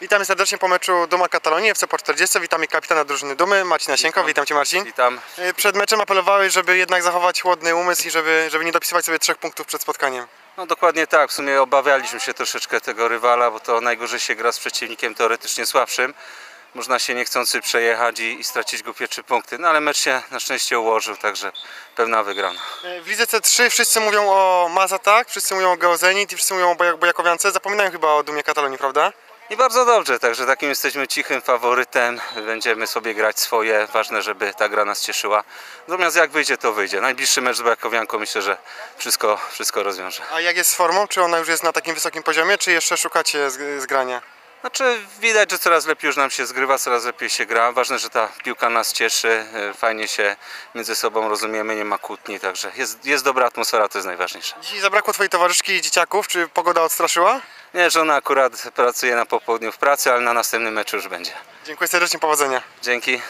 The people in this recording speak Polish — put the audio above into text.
Witamy serdecznie po meczu Duma Katalonii FC po 40. Witamy kapitana drużyny Dumy, Marcina Sienko. Witam Cię Marcin. Witam. Y, Przed meczem apelowałeś, żeby jednak zachować chłodny umysł i żeby, żeby nie dopisywać sobie trzech punktów przed spotkaniem. No dokładnie tak, w sumie obawialiśmy się troszeczkę tego rywala, bo to najgorzej się gra z przeciwnikiem teoretycznie słabszym. Można się niechcący przejechać i, i stracić głupie trzy punkty, no ale mecz się na szczęście ułożył, także pewna wygrana. Y, W lidze C3 wszyscy mówią o Mazatak, wszyscy mówią o Geozenit i wszyscy mówią o Bojak- Bojakowiance. Zapominają chyba o Dumie Katalonii, prawda? I bardzo dobrze, także takim jesteśmy cichym faworytem, będziemy sobie grać swoje, ważne, żeby ta gra nas cieszyła. Natomiast jak wyjdzie, to wyjdzie. Najbliższy mecz z Bojakowianką myślę, że wszystko, wszystko rozwiąże. A jak jest z formą? Czy ona już jest na takim wysokim poziomie, czy jeszcze szukacie zgrania? Znaczy widać, że coraz lepiej już nam się zgrywa, coraz lepiej się gra. Ważne, że ta piłka nas cieszy, e, fajnie się między sobą rozumiemy, nie ma kłótni, także jest, jest dobra atmosfera, to jest najważniejsze. Dzisiaj zabrakło Twojej towarzyszki i dzieciaków. Czy pogoda odstraszyła? Nie, żona akurat pracuje na popołudniu w pracy, ale na następnym meczu już będzie. Dziękuję serdecznie, powodzenia. Dzięki.